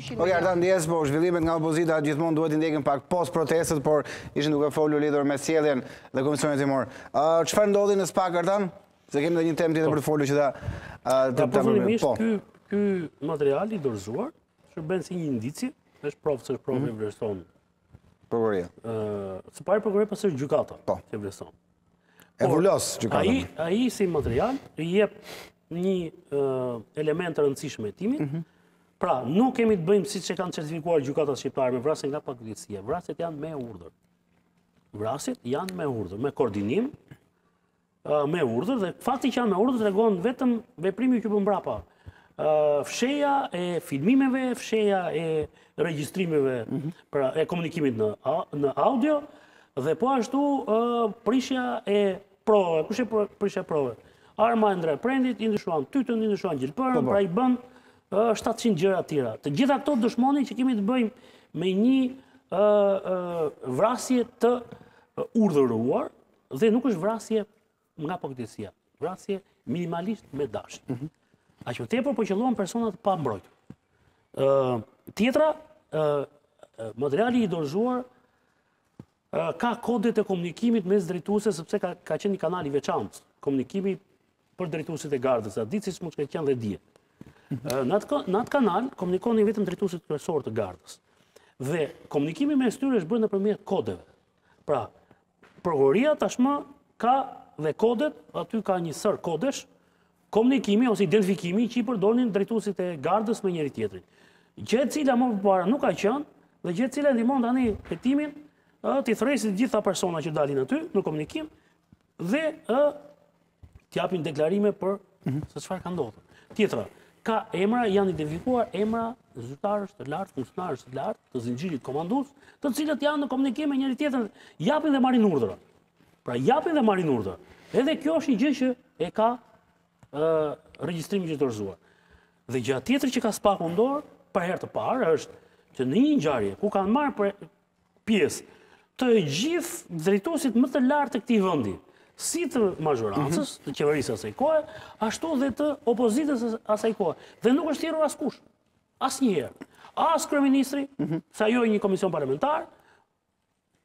Ok, Artan, ndjesë, po zhvillimet nga opozita gjithmonë duhet t'i ndjekim pak post protestës, por ishim duke folur lidhur me sjelljen dhe komisionin hetimor. Çfarë ndodhi në SPAK, Artan? Se kemi dhe një temë tjetër për të folur që ta... Pra, po të nëmisht, po. ky material i dorëzuar, shërben si një indicie, është provë, që është provë i mhm. vlerëson Prokuroria. Ëh, së pari prokuroria pastaj është gjykata po. që vlerëson. E vulos gjykata. Ai ai si material i jep një uh, element të rëndësishëm hetimit. Mm -hmm. Pra, nuk kemi të bëjmë siç e kanë certifikuar gjykatat shqiptare me vrasje nga pakujdesia. Vrasjet janë me urdhër. Vrasjet janë me urdhër, me koordinim me urdhër dhe fakti që janë me urdhër tregon vetëm veprimi që u bë mbrapa. Fshehja e filmimeve, fshehja e regjistrimeve mhm. pra e komunikimit në në audio dhe po ashtu prishja e provave, kush është prishja e provave? Arma e Ndrea Prendit, i ndryshuan tytën, i ndryshuan gjilpërën, po, po. pra i bënë 700 gjëra tjera. Të gjitha këto dëshmojnë që kemi të bëjmë me një vrasje të urdhëruar, Dhe nuk është vrasje nga pakujdesia, vrasje minimalisht me dashje. Mm -hmm. Aq më tepër po qëlluan persona të pambrojtur. Uh, tjetra, uh, materiali i dorëzuar uh, ka kodet e komunikimit mes drejtuesve, sepse ka, ka qenë një kanal i veçantë komunikimi për drejtuesit e gardës, atë ditë, siç mund të ketë qenë dhe dje. Mhm. Në atë kanal, komunikonin vetëm drejtuesit kryesorë të gardës. Dhe komunikimi mes tyre është bërë nëpërmjet kodeve. Pra, Prokuroria tashmë ka dhe kodet, aty ka një sërë kodesh komunikimi ose identifikimi që i përdornin drejtuesit e gardës me njëri-tjetrin. Gjë e cila më përpara nuk ka qenë dhe gjë e cila ndihmon tani hetimin ë t'i thërrasë të gjithë personat që dalin aty në komunikim dhe ë të japin deklarime për se çfarë ka ndodhur. Tjetra, ka emra, janë identifikuar emra zyrtarësh të lartë, funksionarësh të lartë, të zinxhirit komandues, të cilët janë në komunikim me njëri-tjetrin, japin dhe marrin urdhra. Pra japin dhe marrin urdhra. Edhe kjo është një gjë që e ka ë regjistrimi që u dorëzua. Dhe gjëja tjetër që ka SPAK-u në dorë, për herë të parë është që në një ngjarje ku kanë marrë për pjesë të gjithë drejtuesit më të lartë të këtij vendi, si të mazhorancës, mhm. të qeverisë së asaj kohe, ashtu dhe të opozitës së asaj kohe. Dhe nuk është thirrur askush. Asnjëherë. As kryeministri, mhm. sajoi një komision parlamentar,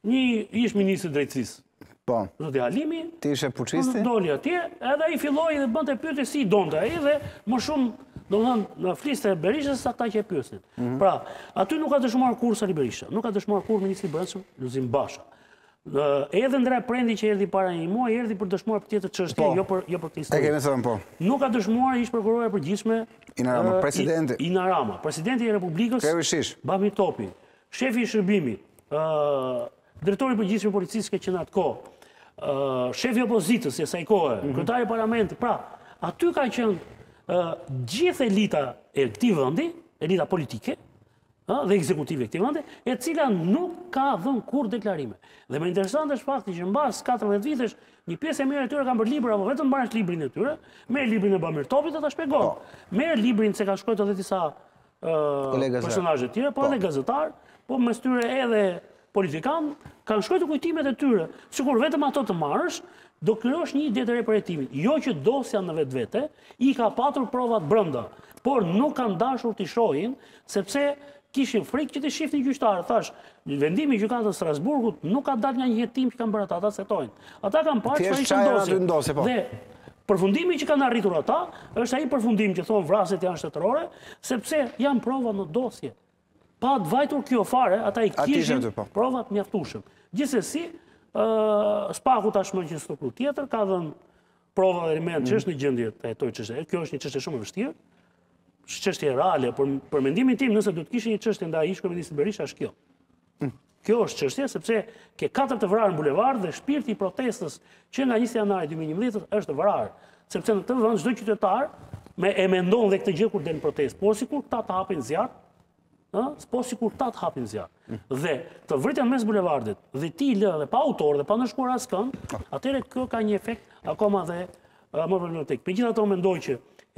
një ish-ministër i drejtësisë Po. Zoti Halimi, ti ishe puçisti? Unë doli atje, edhe ai filloi dhe bënte pyetje si donte ai dhe më shumë, domethënë, na fliste Berisha sa ata që e pyesin. Mm -hmm. Pra, aty nuk ka dëshmuar kurrë Sali Berisha, nuk ka dëshmuar kurrë ministri i Brendshëm Lulzim Basha. Dhe edhe Ndrea Prendi që erdhi para një muaji, erdhi për të dëshmuar për tjetër çështje, po, jo për jo për këtë E kemi thënë po. Nuk ka dëshmuar ish prokurorja e përgjithshme Ina Rama, presidenti. Ina Rama, presidenti i Republikës. Krevishish. Bamir Topi, shefi i shërbimit, ë Drejtori i Përgjithshëm i Policisë ka qenë atë kohë. Shefi i opozitës së asaj kohe, mhm. kryetari i parlamentit. Pra, aty ka qenë gjithë elita e këtij vendi, elita politike, dhe ekzekutive e këtij vendi, e cila nuk ka dhënë kurrë deklarime. Dhe më interesant është fakti që mbas 14 vitesh, një pjesë e mirë e tyre kanë bërë libra, apo vetëm bërë librin e tyre, merr librin e Bamir Topit dhe të shpjegon. Po. Merr librin se ka shkrujtë edhe disa personazhe të tjerë, po edhe po. gazetarë, po mes tyre edhe politikanë, kanë shkruar kujtimet e tyre. Sikur vetëm ato të marrësh, do krijosh një ide të re për hetimin. Jo që dosja në vetvete i ka patur provat brenda, por nuk kanë dashur t'i shohin sepse kishin frikë që t'i shifnin gjyqtarët, thash, Vendimi i gjykatës së Strasburgut nuk ka dalë nga një hetim që kanë bërë ata, ata s'hetojnë. Ata kanë parë çfarë ishte në dosje. Në dosje po. Dhe përfundimi që kanë arritur ata është ai përfundim që thonë vrasjet janë shtetërore, sepse janë prova në dosje. Pa vajtur kjo fare, ata i kishin po. provat mjaftueshëm. Gjithsesi, ë SPAK-u tashmë një strukturë tjetër ka dhënë prova deri më që është në gjendje të hetojë çështje. Kjo është një çështje shumë e vështirë. është çështje reale, por për mendimin tim, nëse do të kishte një çështje ndaj ish-kryeministrit Berisha është kjo. Hm. Kjo është çështje sepse ke katër të vrarë në bulevard dhe shpirti i protestës që nga 21 janari 2011 është vrarë, sepse në këtë vend çdo qytetar e mendon dhe këtë gjë kur del në protestë, po sikur ata të hapin zjarr, ë, po sikur ata të hapin zjarr. Hm. Dhe të vriten mes bulevardit dhe t'i lë dhe pa autor dhe pa ndëshkuar askënd, ah. atëherë kjo ka një efekt akoma dhe më problematik. Megjithatë unë mendoj që